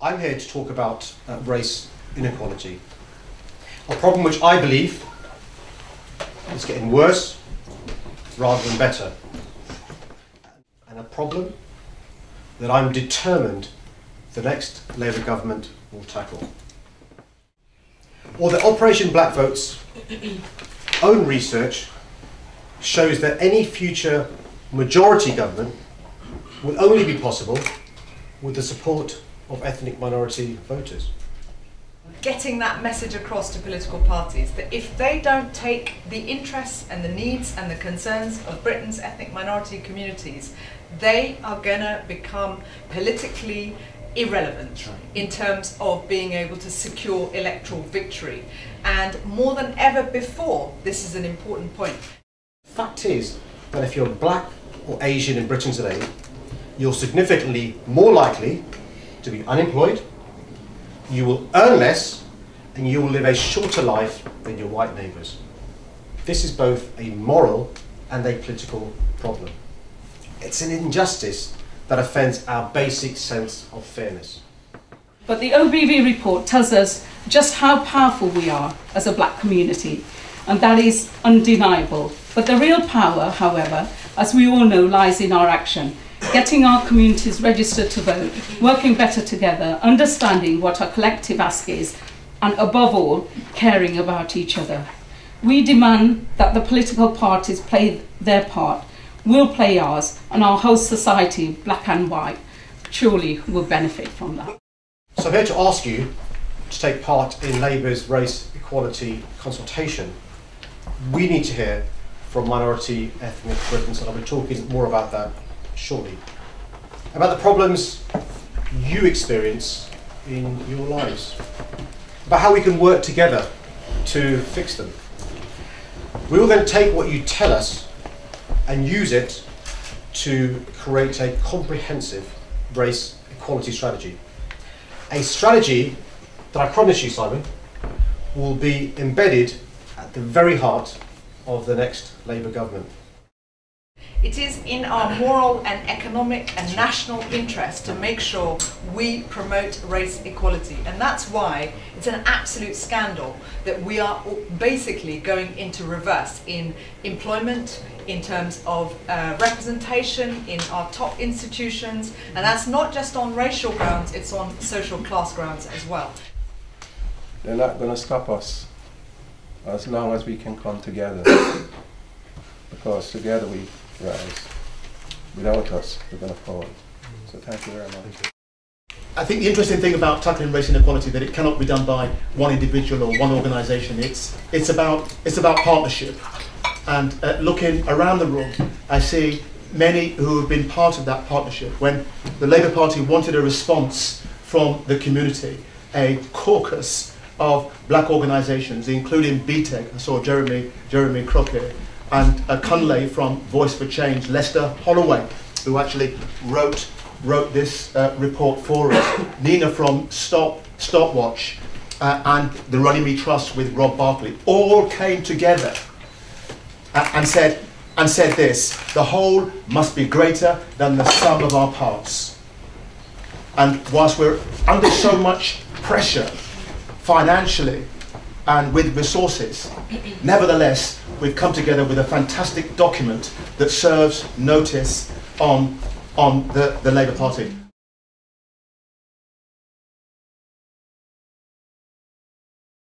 I'm here to talk about uh, race inequality, a problem which I believe is getting worse rather than better, and a problem that I'm determined the next Labour government will tackle. Or that Operation Black Vote's own research shows that any future majority government will only be possible with the support of ethnic minority voters. Getting that message across to political parties that if they don't take the interests and the needs and the concerns of Britain's ethnic minority communities, they are going to become politically irrelevant in terms of being able to secure electoral victory. And more than ever before, this is an important point. Fact is that if you're black or Asian in Britain today, you're significantly more likely to be unemployed, you will earn less, and you will live a shorter life than your white neighbours. This is both a moral and a political problem. It's an injustice that offends our basic sense of fairness. But the OBV report tells us just how powerful we are as a black community, and that is undeniable. But the real power, however, as we all know, lies in our action getting our communities registered to vote, working better together, understanding what our collective ask is, and above all, caring about each other. We demand that the political parties play their part, we'll play ours, and our whole society, black and white, surely will benefit from that. So I'm here to ask you to take part in Labour's race equality consultation. We need to hear from minority ethnic Britons, and I'll be talking more about that shortly. About the problems you experience in your lives. About how we can work together to fix them. We will then take what you tell us and use it to create a comprehensive race equality strategy. A strategy that I promise you, Simon, will be embedded at the very heart of the next Labour government. It is in our moral and economic and national interest to make sure we promote race equality. And that's why it's an absolute scandal that we are basically going into reverse in employment, in terms of uh, representation in our top institutions. And that's not just on racial grounds, it's on social class grounds as well. They're not going to stop us as long as we can come together. because together we rise. Without us, we're going to fall. So thank you very much. I think the interesting thing about tackling race inequality that it cannot be done by one individual or one organisation. It's it's about it's about partnership. And uh, looking around the room, I see many who have been part of that partnership. When the Labour Party wanted a response from the community, a caucus of black organisations, including BTEG, I saw Jeremy Jeremy Crockett, and uh, Kunle from Voice for Change, Lester Holloway, who actually wrote wrote this uh, report for us, Nina from Stop Stopwatch, uh, and the Runnymede Trust with Rob Berkeley, all came together uh, and said and said this: the whole must be greater than the sum of our parts. And whilst we're under so much pressure financially and with resources, nevertheless, we've come together with a fantastic document that serves notice on, on the, the Labour Party.